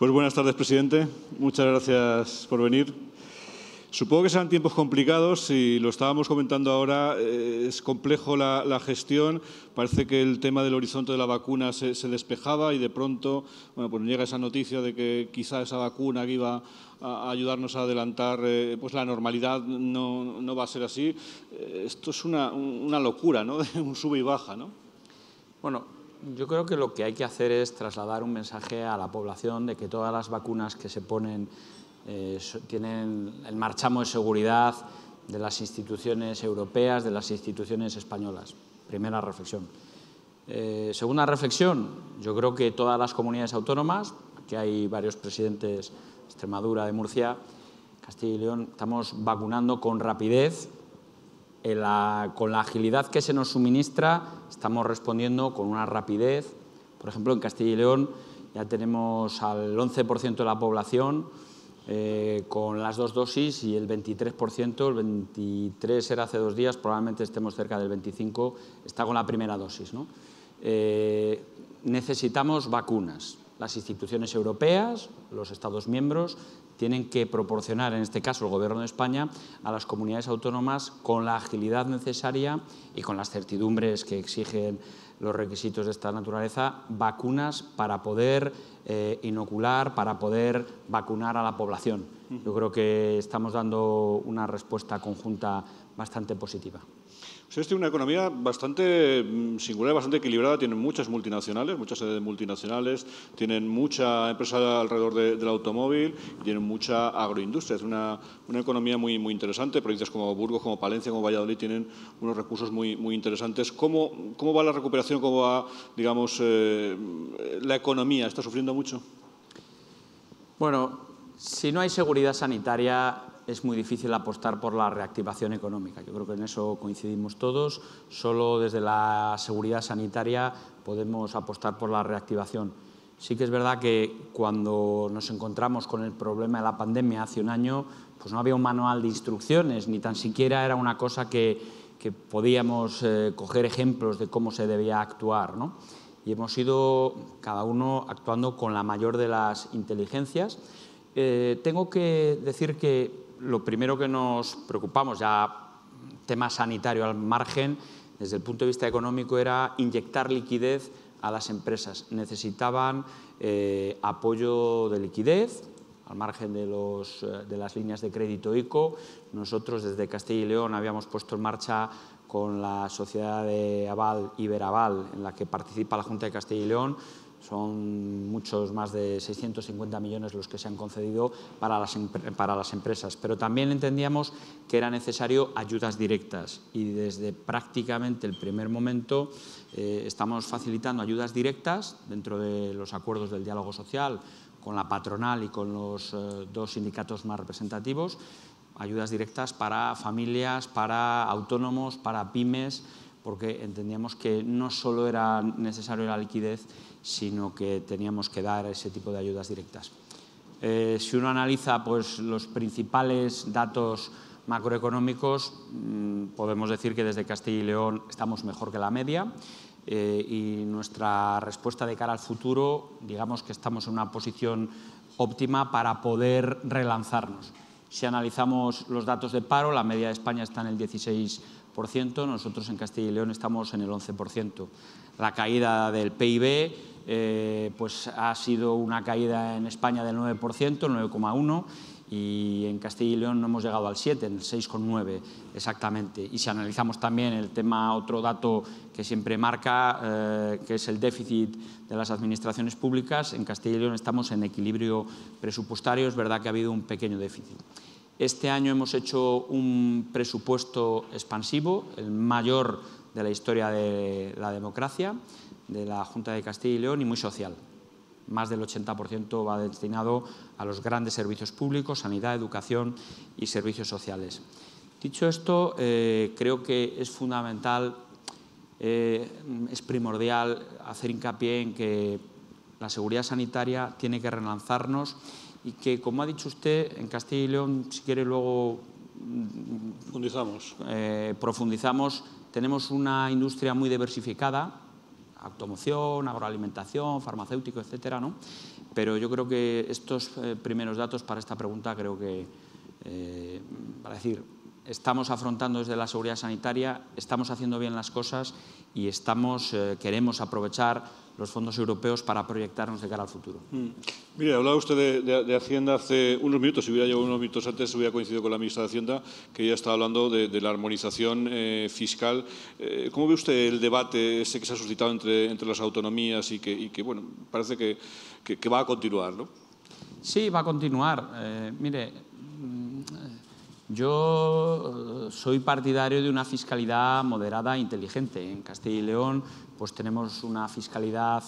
Pues buenas tardes, presidente. Muchas gracias por venir. Supongo que serán tiempos complicados y lo estábamos comentando ahora, eh, es complejo la, gestión, parece que el tema del horizonte de la vacuna se, despejaba y de pronto bueno, pues llega esa noticia de que quizá esa vacuna que iba a ayudarnos a adelantar eh, pues la normalidad no, no, va a ser así. Eh, esto es una, una locura, ¿no? un sube y baja. ¿no? Bueno, yo creo que lo que hay que hacer es trasladar un mensaje a la población de que todas las vacunas que se ponen eh, tienen el marchamo de seguridad de las instituciones europeas, de las instituciones españolas. Primera reflexión. Eh, segunda reflexión, yo creo que todas las comunidades autónomas, aquí hay varios presidentes, Extremadura, de Murcia, Castilla y León, estamos vacunando con rapidez, con la agilidad que se nos suministra, estamos respondiendo con una rapidez. Por ejemplo, en Castilla y León ya tenemos al 11% de la población eh, con las dos dosis y el 23%, el 23 era hace dos días, probablemente estemos cerca del 25%, está con la primera dosis. Eh, necesitamos vacunas. Las instituciones europeas, los Estados miembros, tienen que proporcionar, en este caso el Gobierno de España, a las comunidades autónomas con la agilidad necesaria y con las certidumbres que exigen los requisitos de esta naturaleza, vacunas para poder eh, inocular, para poder vacunar a la población. Yo creo que estamos dando una respuesta conjunta bastante positiva. Ustedes tienen una economía bastante mm, singular, bastante equilibrada. Tienen muchas multinacionales, muchas sedes multinacionales, tienen mucha empresa alrededor del automóvil tienen mucha agroindustria. Es una, una, economía muy, muy interesante. Provincias como Burgos, como Palencia, como Valladolid tienen unos recursos muy, muy interesantes. ¿Cómo, ¿Cómo va la recuperación? ¿Cómo va, digamos, eh, la economía? ¿Está sufriendo mucho? Bueno, si no hay seguridad sanitaria, es muy difícil apostar por la reactivación económica. Yo creo que en eso coincidimos todos. Solo desde la seguridad sanitaria podemos apostar por la reactivación. Sí que es verdad que cuando nos encontramos con el problema de la pandemia hace un año, pues no había un manual de instrucciones, ni tan siquiera era una cosa que, podíamos eh, coger ejemplos de cómo se debía actuar. Y hemos ido cada uno actuando con la mayor de las inteligencias. Eh, tengo que decir que lo primero que nos preocupamos, ya tema sanitario al margen, desde el punto de vista económico, era inyectar liquidez a las empresas. Necesitaban eh, apoyo de liquidez, al margen de, los, eh, de, las líneas de crédito ICO. Nosotros desde Castilla y León habíamos puesto en marcha con la sociedad de Aval, Iberaval, en la que participa la Junta de Castilla y León, son muchos más de 650 millones los que se han concedido para las, empresas, pero también entendíamos que era necesario ayudas directas. Y desde prácticamente el primer momento eh, estamos facilitando ayudas directas dentro de los acuerdos del diálogo social con la patronal y con los eh, dos sindicatos más representativos, ayudas directas para familias, para autónomos, para pymes, porque entendíamos que no solo era necesario la liquidez, sino que teníamos que dar ese tipo de ayudas directas. Eh, si uno analiza pues, los principales datos macroeconómicos, mm, podemos decir que desde Castilla y León estamos mejor que la media eh, y nuestra respuesta de cara al futuro, digamos que estamos en una posición óptima para poder relanzarnos. Si analizamos los datos de paro, la media de España está en el 16%, nosotros en Castilla y León estamos en el 11%. La caída del PIB eh, pues ha sido una caída en España del 9%, 9,1%, y en Castilla y León no hemos llegado al 7, en el 6,9 exactamente. Y si analizamos también el tema, otro dato que siempre marca, eh, que es el déficit de las administraciones públicas, en Castilla y León estamos en equilibrio presupuestario, es verdad que ha habido un pequeño déficit. Este año hemos hecho un presupuesto expansivo, el mayor de la historia de la democracia, de la Junta de Castilla y León y muy social. Más del 80% va destinado a los grandes servicios públicos, sanidad, educación y servicios sociales. Dicho esto, eh, creo que es fundamental, eh, es primordial hacer hincapié en que la seguridad sanitaria tiene que relanzarnos y que, como ha dicho usted, en Castilla y León, si quiere luego profundizamos, eh, profundizamos tenemos una industria muy diversificada, automoción, agroalimentación, farmacéutico, etcétera, ¿no? Pero yo creo que estos eh, primeros datos para esta pregunta creo que, eh, para decir, estamos afrontando desde la seguridad sanitaria, estamos haciendo bien las cosas y estamos, eh, queremos aprovechar los fondos europeos para proyectarnos de cara al futuro. Mm. Mire, hablaba usted de, Hacienda hace unos minutos, si hubiera llegado unos minutos antes, hubiera coincidido con la ministra de Hacienda, que ya estaba hablando de, la armonización eh, fiscal. Eh, ¿Cómo ve usted el debate ese que se ha suscitado entre, entre las autonomías y que, bueno, parece que, que, va a continuar, ¿no? Sí, va a continuar. mire, yo eh, soy partidario de una fiscalidad moderada e inteligente. En Castilla y León pues tenemos una fiscalidad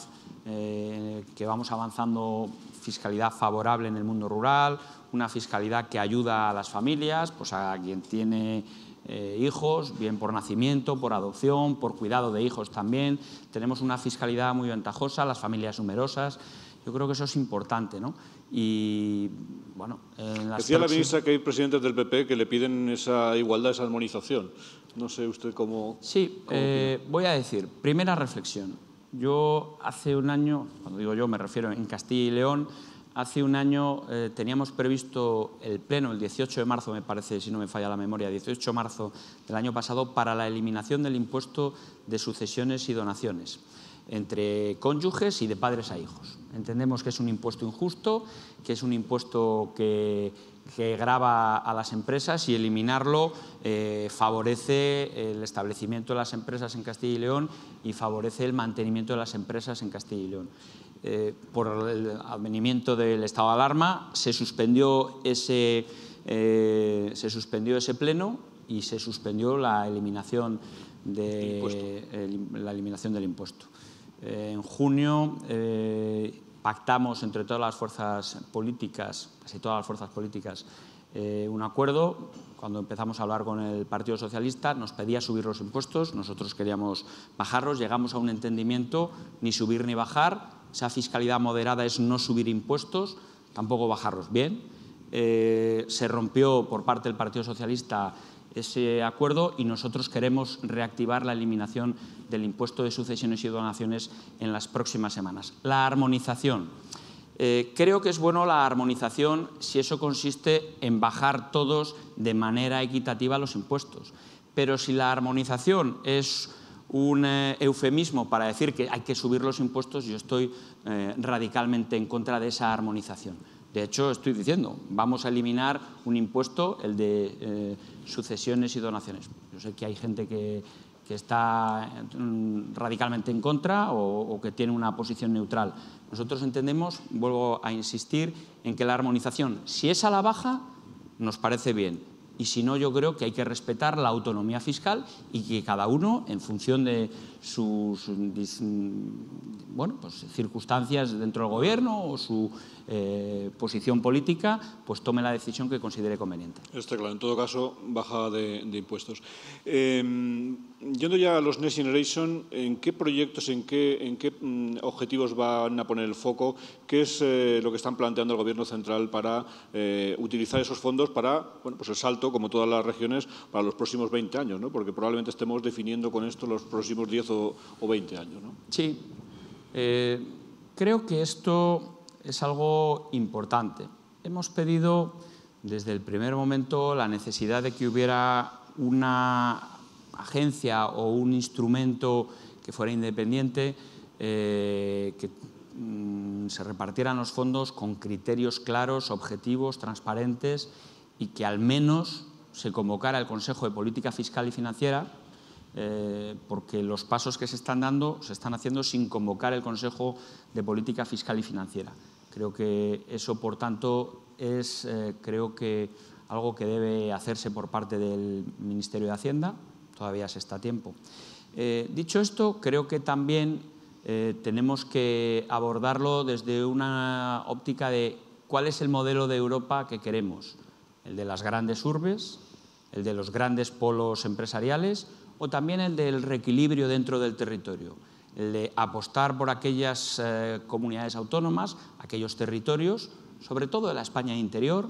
eh, que vamos avanzando, fiscalidad favorable en el mundo rural, una fiscalidad que ayuda a las familias, pues a quien tiene eh, hijos, bien por nacimiento, por adopción, por cuidado de hijos también. Tenemos una fiscalidad muy ventajosa, las familias numerosas. Yo creo que eso es importante. ¿no? Y bueno, en Decía la ministra que hay presidentes del PP que le piden esa igualdad, esa armonización. No sé usted cómo. Sí, eh, voy a decir, primera reflexión. Yo hace un año, cuando digo yo me refiero en Castilla y León, hace un año eh, teníamos previsto el pleno, el 18 de marzo me parece, si no me falla la memoria, 18 de marzo del año pasado, para la eliminación del impuesto de sucesiones y donaciones entre cónyuges y de padres a hijos. Entendemos que es un impuesto injusto, que es un impuesto que, que grava a las empresas y eliminarlo eh, favorece el establecimiento de las empresas en Castilla y León y favorece el mantenimiento de las empresas en Castilla y León. Eh, por el advenimiento del estado de alarma se suspendió ese, eh, se suspendió ese pleno y se suspendió la eliminación, de, la eliminación del impuesto en junio eh, pactamos entre todas las fuerzas políticas, casi todas las fuerzas políticas, eh, un acuerdo. Cuando empezamos a hablar con el Partido Socialista nos pedía subir los impuestos, nosotros queríamos bajarlos, llegamos a un entendimiento, ni subir ni bajar. Esa fiscalidad moderada es no subir impuestos, tampoco bajarlos bien. Eh, se rompió por parte del Partido Socialista ese acuerdo y nosotros queremos reactivar la eliminación del impuesto de sucesiones y donaciones en las próximas semanas. La armonización. Eh, creo que es bueno la armonización si eso consiste en bajar todos de manera equitativa los impuestos. Pero si la armonización es un eh, eufemismo para decir que hay que subir los impuestos, yo estoy eh, radicalmente en contra de esa armonización. De hecho, estoy diciendo, vamos a eliminar un impuesto, el de eh, sucesiones y donaciones. Yo sé que hay gente que, está mm, radicalmente en contra o, que tiene una posición neutral. Nosotros entendemos, vuelvo a insistir, en que la armonización, si es a la baja, nos parece bien. Y si no, yo creo que hay que respetar la autonomía fiscal y que cada uno, en función de sus bueno, pues, circunstancias dentro del gobierno o su eh, posición política, pues tome la decisión que considere conveniente. Está claro, en todo caso, baja de, impuestos. Em, yendo ya a los Next Generation, ¿en qué proyectos, en qué, en qué mm, objetivos van a poner el foco? ¿Qué es eh, lo que están planteando el Gobierno central para eh, utilizar esos fondos para bueno, pues el salto, como todas las regiones, para los próximos 20 años? ¿no? Porque probablemente estemos definiendo con esto los próximos 10 o, 20 años. ¿no? Sí. creo que esto es algo importante. Hemos pedido desde el primer momento la necesidad de que hubiera una agencia o un instrumento que fuera independiente, eh, que mm, se repartieran los fondos con criterios claros, objetivos, transparentes y que al menos se convocara el Consejo de Política Fiscal y Financiera, eh, porque los pasos que se están dando se están haciendo sin convocar el Consejo de Política Fiscal y Financiera. Creo que eso, por tanto, es eh, creo que algo que debe hacerse por parte del Ministerio de Hacienda, todavía se está a tiempo. Eh, dicho esto, creo que también tenemos que abordarlo desde una óptica de cuál es el modelo de Europa que queremos, el de las grandes urbes, el de los grandes polos empresariales o también el del reequilibrio dentro del territorio el de apostar por aquellas eh, comunidades autónomas, aquellos territorios, sobre todo de la España interior,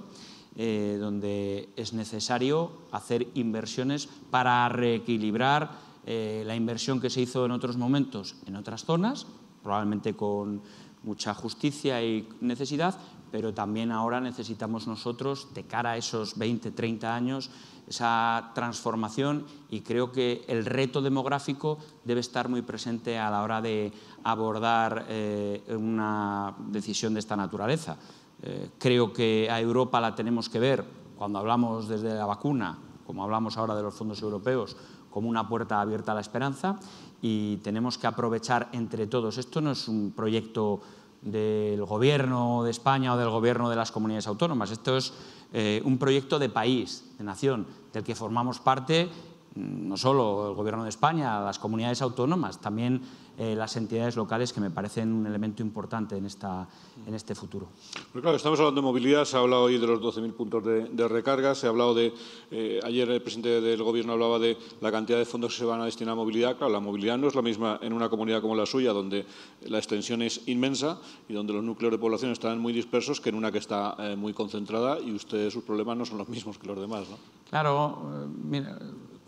eh, donde es necesario hacer inversiones para reequilibrar eh, la inversión que se hizo en otros momentos en otras zonas, probablemente con mucha justicia y necesidad, pero también ahora necesitamos nosotros, de cara a esos 20, 30 años, esa transformación y creo que el reto demográfico debe estar muy presente a la hora de abordar eh, una decisión de esta naturaleza. Eh, creo que a Europa la tenemos que ver, cuando hablamos desde la vacuna, como hablamos ahora de los fondos europeos, como una puerta abierta a la esperanza y tenemos que aprovechar entre todos. Esto no es un proyecto del gobierno de España o del gobierno de las comunidades autónomas, esto es eh, un proyecto de país, de nación, del que formamos parte mm, no solo el Gobierno de España, las comunidades autónomas, también eh, las entidades locales que me parecen un elemento importante en, esta, en este futuro. claro, estamos hablando de movilidad, se ha hablado hoy de los 12.000 puntos de, recarga, se ha hablado de, eh, ayer el presidente del Gobierno hablaba de la cantidad de fondos que se van a destinar a movilidad. Claro, la movilidad no es la misma en una comunidad como la suya, donde la extensión es inmensa y donde los núcleos de población están muy dispersos, que en una que está eh, muy concentrada y ustedes sus problemas no son los mismos que los demás. ¿no? Claro, mira,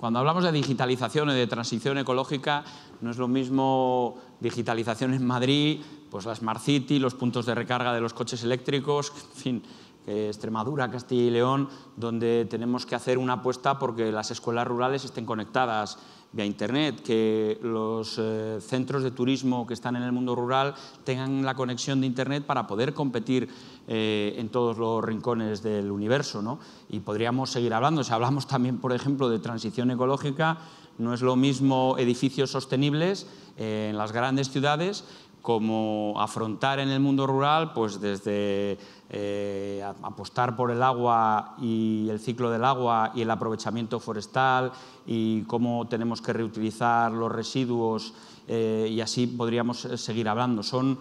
cuando hablamos de digitalización y de transición ecológica, no es lo mismo digitalización en Madrid, pues la Smart City, los puntos de recarga de los coches eléctricos, en fin, Extremadura, Castilla y León, donde tenemos que hacer una apuesta porque las escuelas rurales estén conectadas vía Internet, que los eh, centros de turismo que están en el mundo rural tengan la conexión de Internet para poder competir eh, en todos los rincones del universo. ¿no? Y podríamos seguir hablando. Si hablamos también, por ejemplo, de transición ecológica, no es lo mismo edificios sostenibles eh, en las grandes ciudades como afrontar en el mundo rural, pues desde eh, apostar por el agua y el ciclo del agua y el aprovechamiento forestal y cómo tenemos que reutilizar los residuos eh, y así podríamos eh, seguir hablando. Son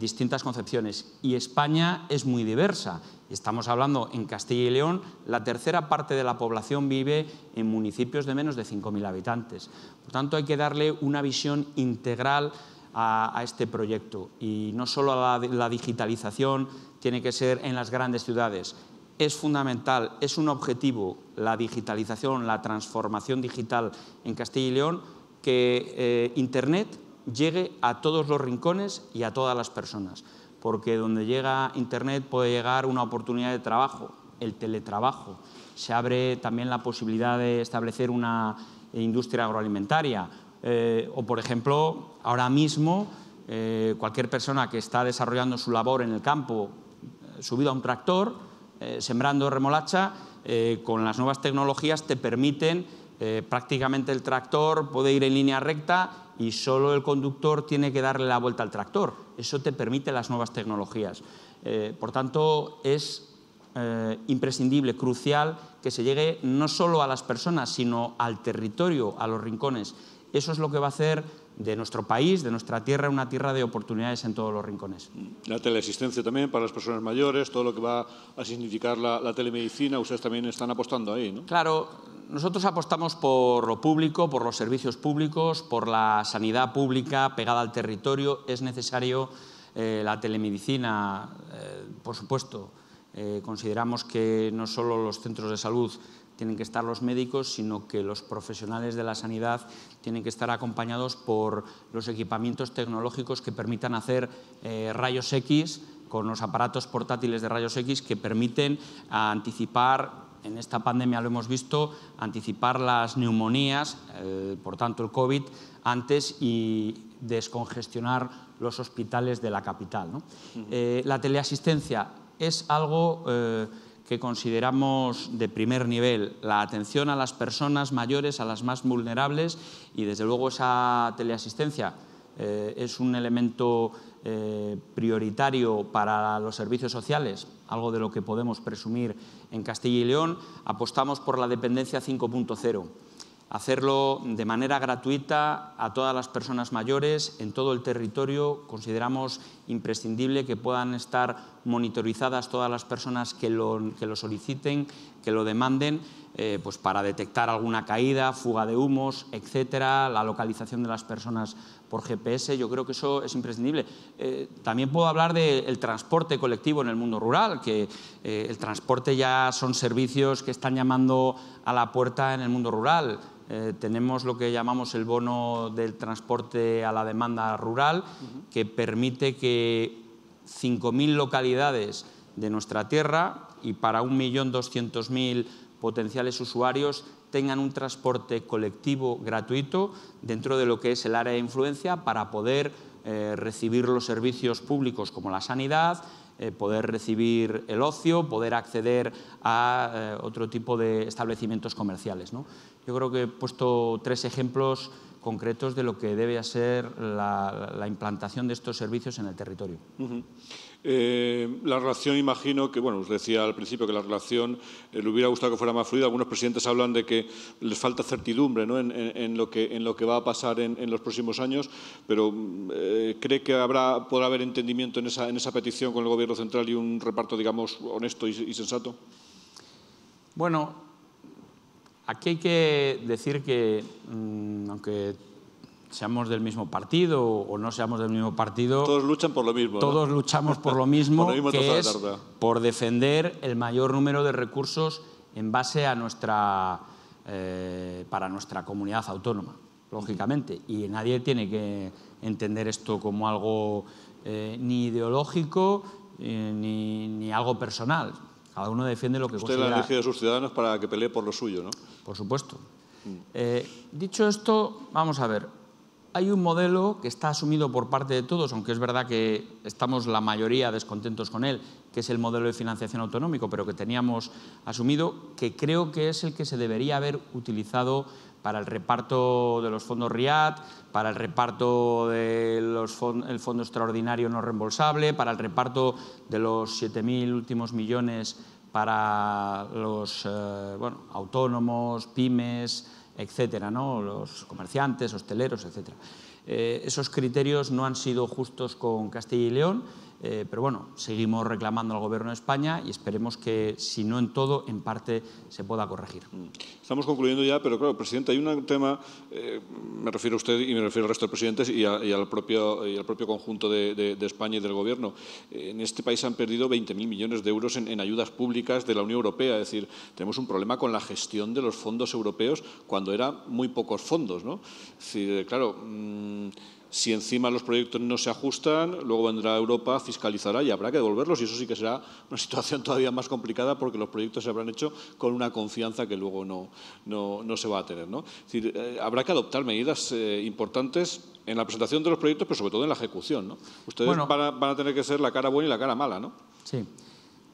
distintas concepciones y España es muy diversa. Estamos hablando en Castilla y León, la tercera parte de la población vive en municipios de menos de 5.000 habitantes. Por tanto, hay que darle una visión integral a, este proyecto. Y no solo la, la digitalización tiene que ser en las grandes ciudades. Es fundamental, es un objetivo la digitalización, la transformación digital en Castilla y León, que eh, Internet llegue a todos los rincones y a todas las personas, porque donde llega Internet puede llegar una oportunidad de trabajo, el teletrabajo. Se abre también la posibilidad de establecer una industria agroalimentaria, eh, o, por ejemplo, ahora mismo eh, cualquier persona que está desarrollando su labor en el campo eh, subido a un tractor, sembrando remolacha, con las nuevas tecnologías te permiten prácticamente el tractor puede ir en línea recta y solo el conductor tiene que darle la vuelta al tractor. Eso te permite las nuevas tecnologías. por tanto, es imprescindible, crucial, que se llegue no solo a las personas, sino al territorio, a los rincones eso es lo que va a hacer de nuestro país, de nuestra tierra, una tierra de oportunidades en todos los rincones. La teleasistencia también para las personas mayores, todo lo que va a significar la, telemedicina, ustedes también están apostando ahí, ¿no? Claro, nosotros apostamos por lo público, por los servicios públicos, por la sanidad pública pegada al territorio. Es necesario eh, la telemedicina, eh, por supuesto. Eh, consideramos que no solo los centros de salud tienen que estar los médicos, sino que los profesionales de la sanidad tienen que estar acompañados por los equipamientos tecnológicos que permitan hacer eh, rayos X con los aparatos portátiles de rayos X que permiten anticipar en esta pandemia lo hemos visto, anticipar las neumonías, eh, por tanto el COVID, antes y descongestionar los hospitales de la capital. Eh, la teleasistencia es algo que consideramos de primer nivel, la atención a las personas mayores, a las más vulnerables y desde luego esa teleasistencia eh, es un elemento eh, prioritario para los servicios sociales, algo de lo que podemos presumir en Castilla y León. Apostamos por la dependencia 5.0 hacerlo de manera gratuita a todas las personas mayores en todo el territorio. Consideramos imprescindible que puedan estar monitorizadas todas las personas que lo, soliciten, que lo demanden, eh, pues para detectar alguna caída, fuga de humos, etcétera, la localización de las personas por GPS. Yo creo que eso es imprescindible. Eh, también puedo hablar del transporte colectivo en el mundo rural, que eh, el transporte ya son servicios que están llamando a la puerta en el mundo rural eh, tenemos lo que llamamos el bono del transporte a la demanda rural, que permite que 5.000 localidades de nuestra tierra y para 1.200.000 potenciales usuarios tengan un transporte colectivo gratuito dentro de lo que es el área de influencia para poder eh, recibir los servicios públicos como la sanidad, eh, poder recibir el ocio, poder acceder a eh, otro tipo de establecimientos comerciales. Yo creo que he puesto tres ejemplos concretos de lo que debe ser la, implantación de estos servicios en el territorio. Eh, la relación, imagino que, bueno, os decía al principio que la relación eh, le hubiera gustado que fuera más fluida. Algunos presidentes hablan de que les falta certidumbre en, lo, que, en lo que va a pasar en, los próximos años, pero eh, ¿cree que habrá, podrá haber entendimiento en esa, en esa petición con el Gobierno central y un reparto, digamos, honesto y, y sensato? Bueno, aquí hay que decir que, mm, aunque seamos del mismo partido o no seamos del mismo partido. Todos luchan por lo mismo. Todos luchamos por lo mismo, que es por defender el mayor número de recursos en base a nuestra, eh, para nuestra comunidad autónoma, lógicamente. Y nadie tiene que entender esto como algo eh, ni ideológico eh, ni, ni, algo personal. Cada uno defiende lo que Usted considera... Usted elegido a sus ciudadanos para que pelee por lo suyo, ¿no? Por supuesto. Mm. dicho esto, vamos a ver, hay un modelo que está asumido por parte de todos, aunque es verdad que estamos la mayoría descontentos con él, que es el modelo de financiación autonómico, pero que teníamos asumido, que creo que es el que se debería haber utilizado para el reparto de los fondos RIAT, para el reparto del fondo extraordinario no reembolsable, para el reparto de los 7.000 últimos millones para los eh, autónomos, pymes, etcétera, ¿no? los comerciantes, hosteleros, etcétera. Eh, esos criterios no han sido justos con Castilla y León eh, pero bueno, seguimos reclamando al Gobierno de España y esperemos que, si no en todo, en parte se pueda corregir. Estamos concluyendo ya, pero claro, presidente, hay un tema, eh, me refiero a usted y me refiero al resto de presidentes y, al, propio, y al propio conjunto de, España y del Gobierno. en este país han perdido 20.000 millones de euros en, ayudas públicas de la Unión Europea. Es decir, tenemos un problema con la gestión de los fondos europeos cuando eran muy pocos fondos. ¿no? Es decir, claro. Mm, si encima los proyectos no se ajustan, luego vendrá Europa, fiscalizará y habrá que devolverlos y eso sí que será una situación todavía más complicada porque los proyectos se habrán hecho con una confianza que luego no, no, se va a tener. ¿no? decir, eh, habrá que adoptar medidas eh, importantes en la presentación de los proyectos, pero sobre todo en la ejecución. ¿no? Ustedes van, a, van, a, tener que ser la cara buena y la cara mala. ¿no? Sí.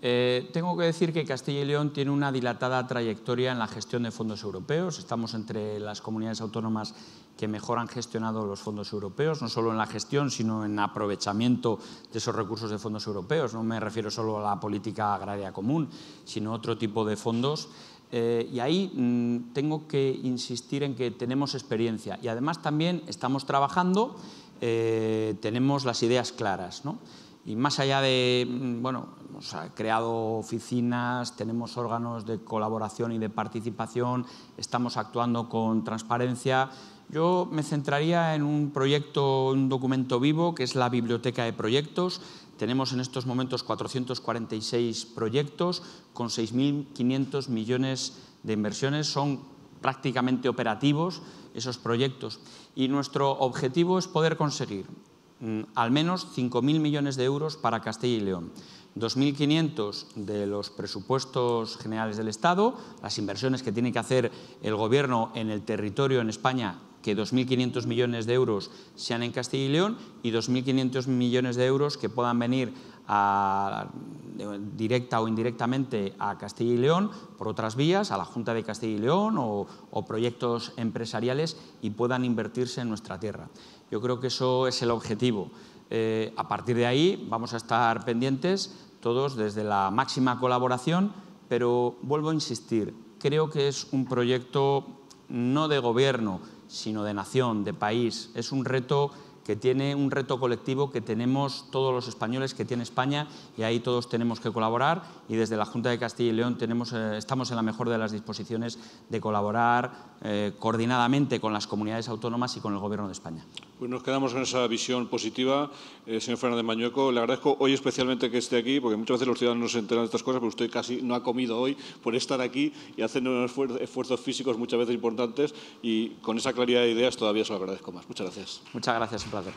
Eh, tengo que decir que Castilla y León tiene una dilatada trayectoria en la gestión de fondos europeos. Estamos entre las comunidades autónomas que mejor han gestionado los fondos europeos, no solo en la gestión, sino en aprovechamiento de esos recursos de fondos europeos. No me refiero solo a la política agraria común, sino a otro tipo de fondos. Eh, y ahí mm, tengo que insistir en que tenemos experiencia y además también estamos trabajando, eh, tenemos las ideas claras. ¿no? Y más allá de, mm, bueno, hemos creado oficinas, tenemos órganos de colaboración y de participación, estamos actuando con transparencia. Yo me centraría en un proyecto, un documento vivo, que es la Biblioteca de Proyectos. Tenemos en estos momentos 446 proyectos con 6.500 millones de inversiones. Son prácticamente operativos esos proyectos. Y nuestro objetivo es poder conseguir al menos 5.000 millones de euros para Castilla y León. 2.500 de los presupuestos generales del Estado, las inversiones que tiene que hacer el Gobierno en el territorio en España, que 2.500 millones de euros sean en Castilla y León y 2.500 millones de euros que puedan venir directa o indirectamente a Castilla y León por otras vías, a la Junta de Castilla y León o, proyectos empresariales y puedan invertirse en nuestra tierra. Yo creo que eso es el objetivo. Eh, a partir de ahí vamos a estar pendientes todos desde la máxima colaboración, pero vuelvo a insistir, creo que es un proyecto no de gobierno, sino de nación, de país. Es un reto que tiene un reto colectivo que tenemos todos los españoles, que tiene España, y ahí todos tenemos que colaborar. Y desde la Junta de Castilla y León eh, estamos en la mejor de las disposiciones de colaborar eh, coordinadamente con las comunidades autónomas y con el Gobierno de España. Pues nos quedamos con esa visión positiva. Eh, señor Fernández Mañueco, le agradezco hoy especialmente que esté aquí, porque muchas veces los ciudadanos no se enteran de estas cosas, pero usted casi no ha comido hoy por estar aquí y haciendo unos esfuerzos físicos muchas veces importantes y con esa claridad de ideas todavía se lo agradezco más. Muchas gracias. Muchas gracias, un placer.